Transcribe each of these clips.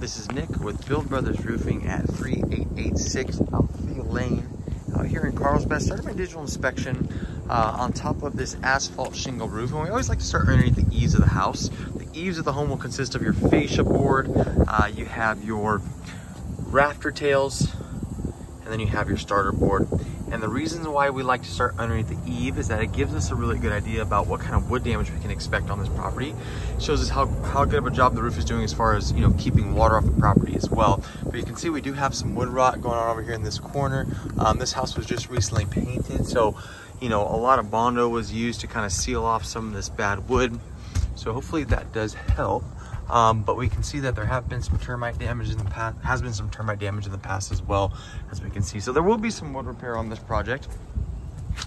This is Nick with Build Brothers Roofing at 3886 Althea Lane out here in Carlsbad. Started my digital inspection uh, on top of this asphalt shingle roof. And we always like to start underneath the eaves of the house. The eaves of the home will consist of your fascia board. Uh, you have your rafter tails, and then you have your starter board. And the reasons why we like to start underneath the eave is that it gives us a really good idea about what kind of wood damage we can expect on this property. It shows us how, how good of a job the roof is doing as far as, you know, keeping water off the property as well. But you can see we do have some wood rot going on over here in this corner. Um, this house was just recently painted, so, you know, a lot of Bondo was used to kind of seal off some of this bad wood. So hopefully that does help. Um, but we can see that there have been some termite damage in the past, has been some termite damage in the past as well, as we can see. So there will be some wood repair on this project.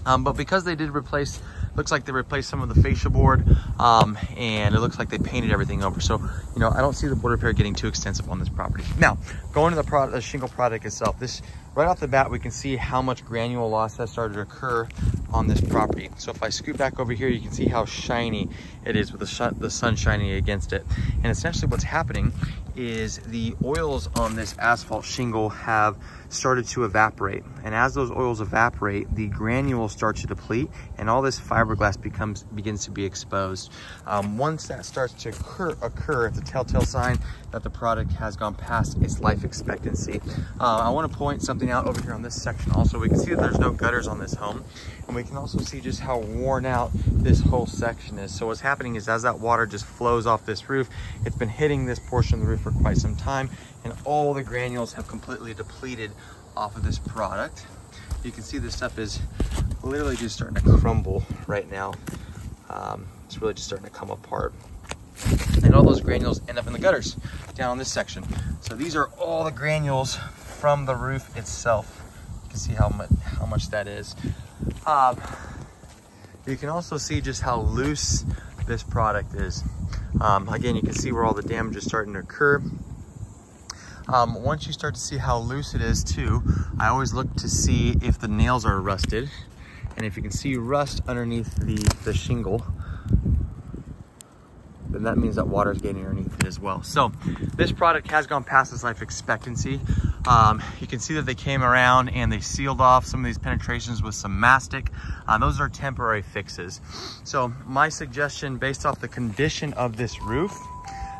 Um, but because they did replace, looks like they replaced some of the fascia board um, and it looks like they painted everything over. So, you know, I don't see the board repair getting too extensive on this property. Now, going to the, product, the shingle product itself, this right off the bat, we can see how much granule loss has started to occur on this property. So if I scoot back over here, you can see how shiny it is with the, the sun shining against it. And essentially what's happening is the oils on this asphalt shingle have started to evaporate. And as those oils evaporate, the granules start to deplete and all this fiberglass becomes begins to be exposed. Um, once that starts to occur, occur, it's a telltale sign that the product has gone past its life expectancy. Uh, I wanna point something out over here on this section also. We can see that there's no gutters on this home. And we can also see just how worn out this whole section is. So what's happening is as that water just flows off this roof, it's been hitting this portion of the roof for quite some time and all the granules have completely depleted off of this product. You can see this stuff is literally just starting to crumble right now. Um, it's really just starting to come apart. And all those granules end up in the gutters down this section. So these are all the granules from the roof itself. You can see how much, how much that is. Um, you can also see just how loose this product is. Um, again, you can see where all the damage is starting to occur. Um, once you start to see how loose it is too, I always look to see if the nails are rusted. And if you can see rust underneath the, the shingle, then that means that water is getting underneath it as well. So this product has gone past its life expectancy. Um, you can see that they came around and they sealed off some of these penetrations with some mastic. Uh, those are temporary fixes. So my suggestion based off the condition of this roof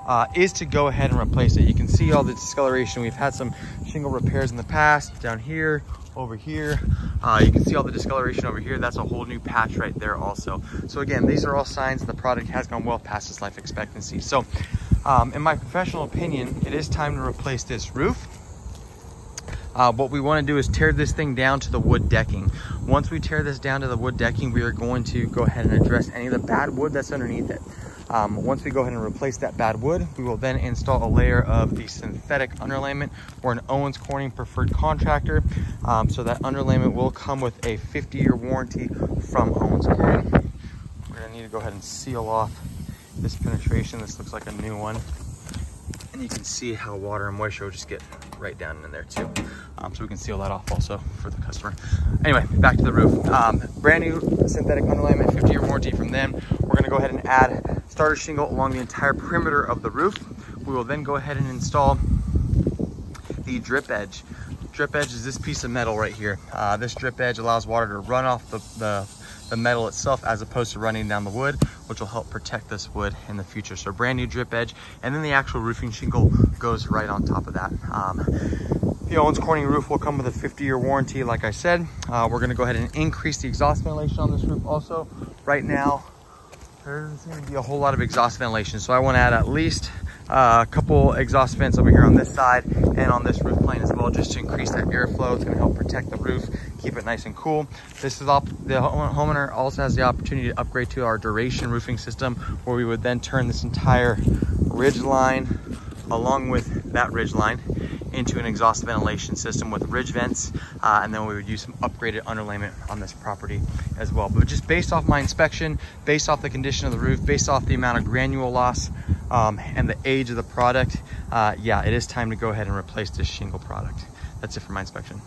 uh, is to go ahead and replace it. You can see all the discoloration. We've had some shingle repairs in the past down here, over here. Uh, you can see all the discoloration over here. That's a whole new patch right there also. So again, these are all signs the product has gone well past its life expectancy. So um, in my professional opinion, it is time to replace this roof. Uh, what we want to do is tear this thing down to the wood decking. Once we tear this down to the wood decking, we are going to go ahead and address any of the bad wood that's underneath it. Um, once we go ahead and replace that bad wood, we will then install a layer of the synthetic underlayment. We're an Owens Corning preferred contractor, um, so that underlayment will come with a 50 year warranty from Owens Corning. We're gonna need to go ahead and seal off this penetration. This looks like a new one. And you can see how water and moisture will just get right down in there too. Um, so we can seal that off also for the customer. Anyway, back to the roof. Um, brand new synthetic underlayment, 50 year warranty from them. We're gonna go ahead and add starter shingle along the entire perimeter of the roof. We will then go ahead and install the drip edge. Drip edge is this piece of metal right here. Uh, this drip edge allows water to run off the, the, the metal itself as opposed to running down the wood, which will help protect this wood in the future. So brand new drip edge, and then the actual roofing shingle goes right on top of that. Um, the Owens Corning roof will come with a 50 year warranty, like I said. Uh, we're gonna go ahead and increase the exhaust ventilation on this roof also. Right now, there doesn't seem to be a whole lot of exhaust ventilation. So I wanna add at least uh, a couple exhaust vents over here on this side and on this roof plane as well, just to increase that airflow. It's gonna help protect the roof, keep it nice and cool. This is up, the homeowner also has the opportunity to upgrade to our duration roofing system, where we would then turn this entire ridge line along with that ridge line into an exhaust ventilation system with ridge vents uh, and then we would use some upgraded underlayment on this property as well. But just based off my inspection based off the condition of the roof based off the amount of granule loss um, and the age of the product uh, yeah it is time to go ahead and replace this shingle product. That's it for my inspection